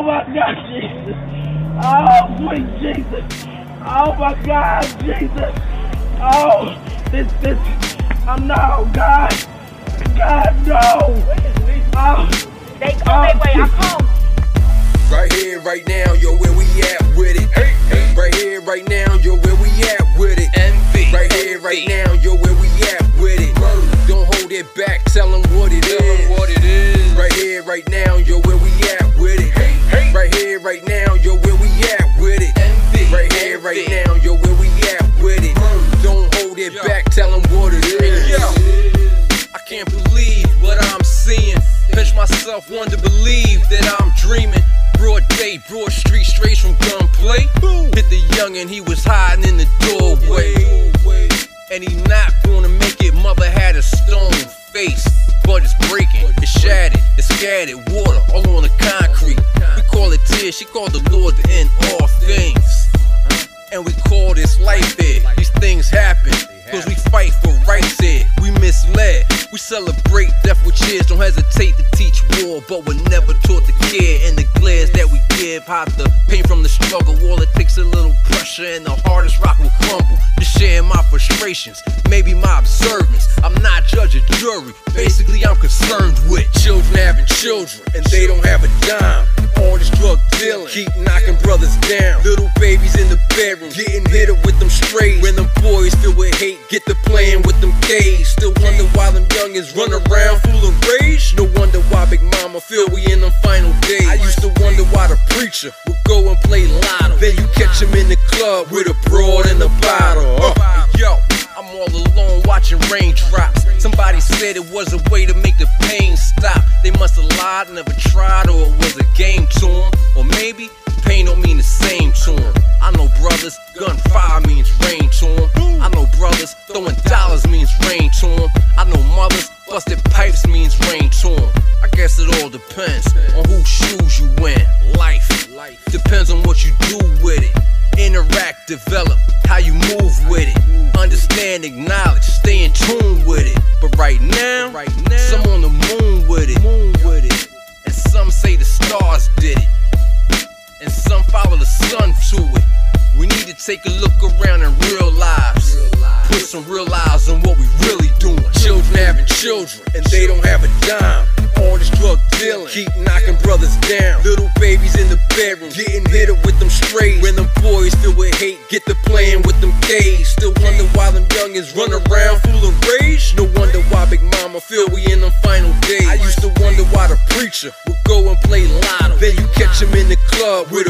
Oh my God, Jesus. Oh, sweet Jesus. Oh my God, Jesus. Oh, this, this, I'm no, oh, God. God, no. Oh, They on their way. I'm oh, home. Right here, right now, yo, where we at with it? Hey, hey. Right here, right now, yo, where we at with it? Envy. Right here, right now, yo, where we at with it? Don't hold it back, tell them what it is. What it is. Right here, right now, yo, where we Myself, wonder believe that I'm dreaming. Broad day, broad street, straight from gunplay. Hit the youngin', he was hiding in the doorway. And he not gonna make it. Mother had a stone face, but it's breaking, it's shattered, it's scattered. Water all on the concrete. We call it tears, she called the Lord to end all things. And we call this life here. These things happen. Cause we fight for rights here. We misled. We celebrate death with cheers. Don't hesitate to teach war, but we're never taught to care. And the glares that we give hide the pain from the struggle. All it takes a little pressure, and the hardest rock will crumble. Just sharing my frustrations, maybe my observance. I'm not judge or jury. Basically, I'm concerned with children having children, and they don't have a dime. All this drug dealing, keep knocking brothers down. Little babies in the bedroom, getting hit up with them strays. When them boys hate, get to playing with them K's. Still wonder why them youngins run around full of rage. No wonder why Big Mama feel we in them final days. I used to wonder why the preacher would go and play lotto. Then you catch him in the club with a broad and a bottle. Uh, yo, I'm all alone watching raindrops. Somebody said it was a way to make the pain stop. They must have lied, never tried, or it was a game to 'em. Or maybe pain don't mean the same to 'em. I know brothers, gunfire means rain to 'em. I know brothers, throwing dollars means rain to 'em. I know mothers, busted pipes means rain to 'em. I guess it all depends on whose shoes you in. Life depends on what you do with it. Interact, develop, how you move with it. Understand, acknowledge, stay in tune with it. But right now, right now, take a look around and realize. Put some real eyes on what we really doing. Children having children, and they don't have a dime. All this drug dealing, keep knocking brothers down. Little babies in the bedroom, getting hit up with them strays. When them boys filled with hate, get to playing with them K's. Still wonder why them youngins run around full of rage. No wonder why Big Mama feel we in them final days. I used to wonder why the preacher would go and play lotto. Then you catch him in the club with a